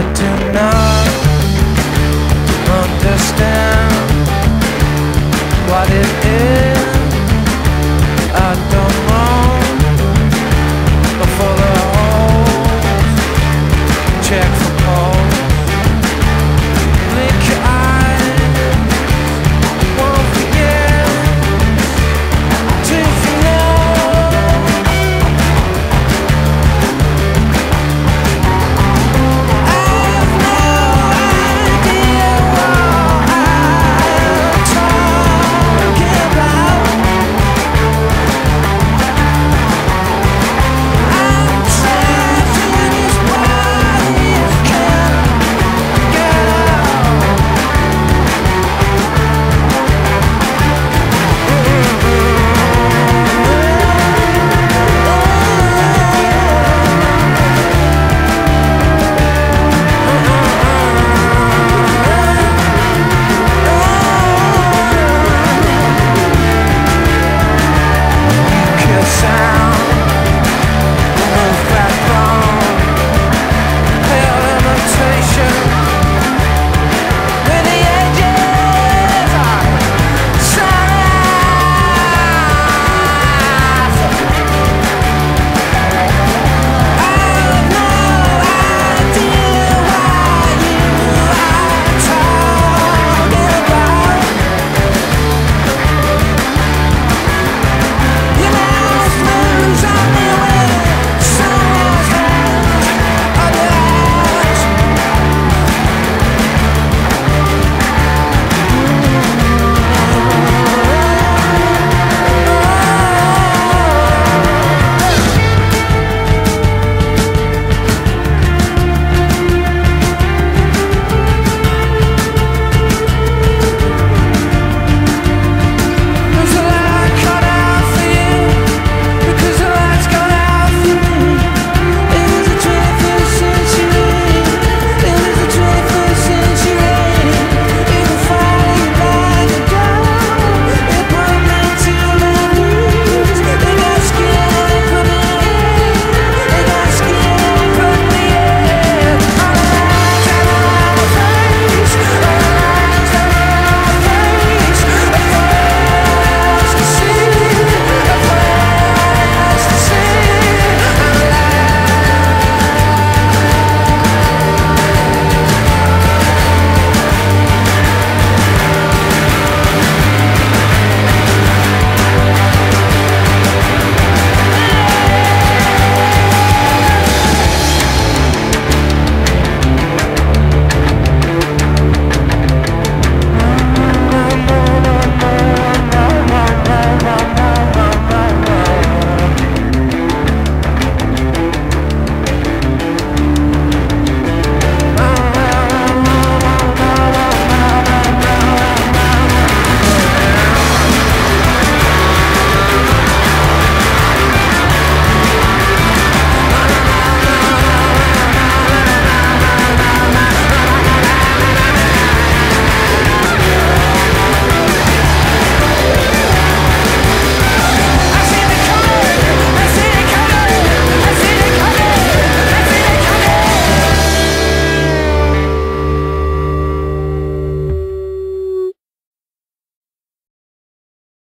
I do not understand what it